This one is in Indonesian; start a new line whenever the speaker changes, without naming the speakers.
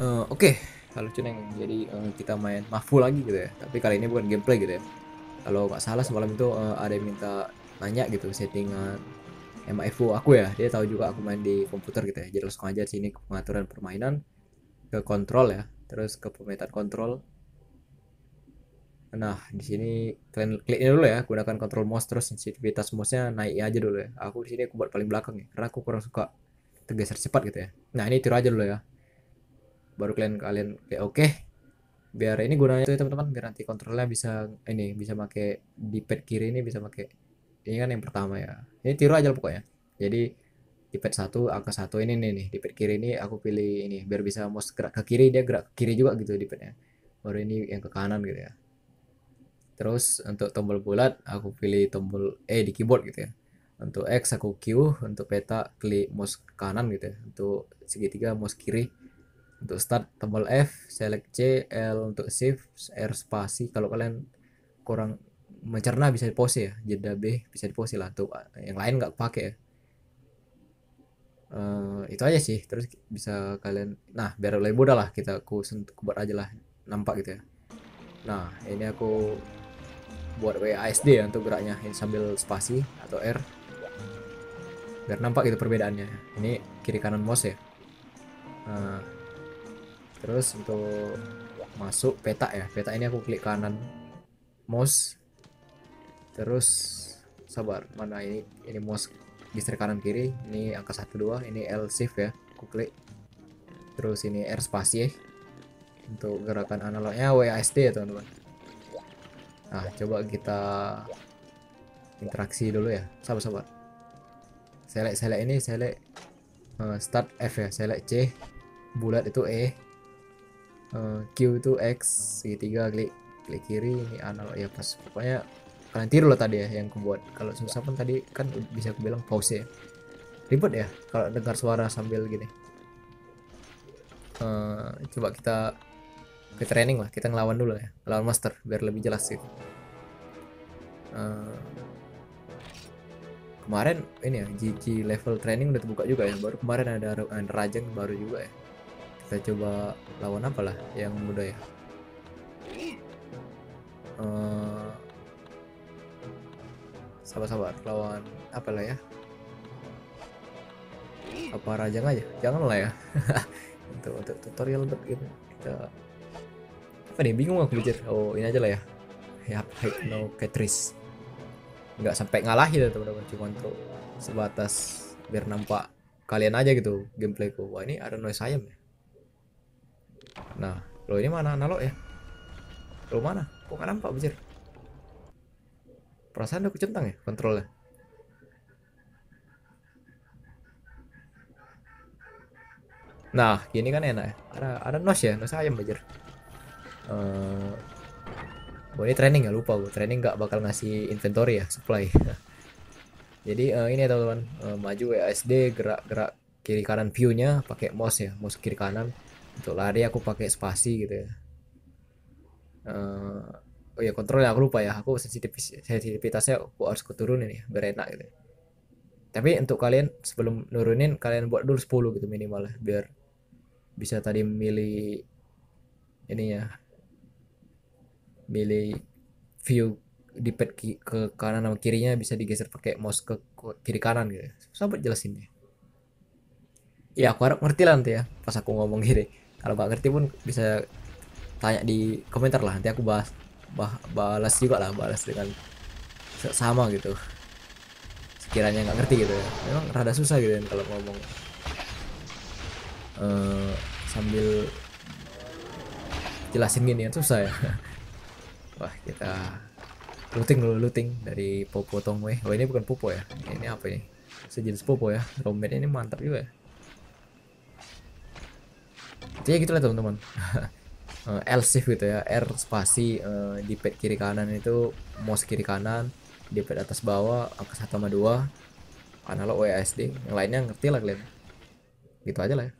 Eh, Oke, halo Cuneng. Jadi eh, kita main Mahfu lagi gitu ya. Tapi kali ini bukan gameplay gitu ya. Kalau nggak salah semalam itu eh, ada yang minta nanya gitu settingan MFU aku ya. Dia tahu juga aku main di komputer gitu ya. Jadi langsung aja sini ke pengaturan permainan, ke kontrol ya, terus ke pemetaan kontrol. Nah, di sini kalian klik dulu ya, gunakan kontrol mouse terus sensitivitas mouse-nya naik aja dulu ya. Aku di sini aku buat paling belakang ya, karena aku kurang suka tergeser cepat gitu ya. Nah, ini tiru aja dulu ya baru kalian kalian kayak oke biar ini gunanya tuh teman-teman biar nanti kontrolnya bisa ini bisa pakai di pad kiri ini bisa pakai ini kan yang pertama ya. Ini tiru aja pokoknya. Jadi di pad satu angka satu ini nih nih di pad kiri ini aku pilih ini biar bisa mouse gerak ke kiri dia gerak ke kiri juga gitu di padnya. Baru ini yang ke kanan gitu ya. Terus untuk tombol bulat aku pilih tombol E di keyboard gitu ya. Untuk X aku Q untuk peta klik mouse kanan gitu ya. Untuk segitiga mouse kiri untuk start tombol F select C L untuk save R spasi. Kalau kalian kurang mencerna bisa di pause ya. Jeda B bisa di pause lah. Untuk yang lain nggak pakai ya. Eh, itu aja sih. Terus bisa kalian nah biar lebih mudah lah. Kita aku sentuh buat aja lah. Nampak gitu ya. Nah ini aku buat WASD ya untuk geraknya. Ini sambil spasi atau R. Biar nampak gitu perbedaannya. Ini kiri kanan mouse ya. Nah, terus untuk masuk peta ya. Peta ini aku klik kanan. Mouse. Terus sabar. Mana ini? Ini mouse geser kanan kiri. Ini angka 12 ini L shift ya. Aku klik. Terus ini R spasi ya untuk gerakan analognya WASD ya teman-teman. Nah coba kita interaksi dulu ya. Sabar sabar. Select select ini. Select uh, start F ya. Select C. Bulat itu E uh, Q itu X segitiga klik klik kiri ini analog. Ya pas pokoknya kalian tiru lah tadi ya yang kubuat kalau susah pun tadi kan bisa aku bilang pause ya. Ribet ya kalau dengar suara sambil gini. Uh, coba kita ke training lah kita ngelawan dulu ya. Lawan master biar lebih jelas gitu. Uh, kemarin ini ya GG level training udah terbuka juga ya. Baru kemarin ada, rajang baru juga ya kita coba lawan apa lah yang mudah ya? Uh, sabar-sabar lawan apa lah ya? Apa rajang aja? Jangan lah ya. Untuk untuk tutorial untuk gitu kita. Apa nih? Bingung aku belajar oh ini aja lah ya. Ya no Catrice nggak sampai ngalahin ya teman-teman. Cuma untuk sebatas biar nampak kalian aja gitu gameplayku. Wah ini ada noise ayam ya nah lo ini mana? Analog ya? Lo mana? Kok nggak nampak belajar perasaan aku centang ya kontrolnya? Nah gini kan enak ya. Ada ada nos ya nos ayam bajar uh, oh ini training ya lupa gue training nggak bakal ngasih inventory ya supply. Jadi uh, ini ya teman-teman uh, maju WASD gerak-gerak kiri kanan view-nya pakai mouse ya mouse kiri kanan untuk lari aku pakai spasi gitu ya. Uh, oh ya kontrolnya aku lupa ya. Aku sensitif sensitivitasnya aku harus keturunin ya biar enak gitu. Tapi untuk kalian sebelum nurunin kalian buat dulu 10 gitu minimal ya biar bisa tadi milih ininya. Milih view di pad ke kanan sama kirinya bisa digeser pakai mouse ke kiri kanan gitu. Sampai jelasin ya ya aku harap ngerti lah nanti ya pas aku ngomong gini kalau nggak ngerti pun bisa tanya di komentar lah nanti aku bahas bah balas juga lah balas dengan sama gitu. Sekiranya nggak ngerti gitu ya. Memang rada susah gitu kan kalau ngomong. Uh, sambil jelasin gini kan susah ya. Wah kita looting dulu looting dari Popo Tongwei oh ini bukan Popo ya? Ini apa ini? Sejenis Popo ya? Rombet ini mantap juga ya jadi gitulah teman-teman. L shift gitu ya. R spasi uh, di pad kiri kanan itu mouse kiri kanan di pad atas bawah angka satu sama dua analog WASD yang lainnya ngerti lah kalian. Gitu aja lah ya